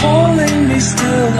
calling me still.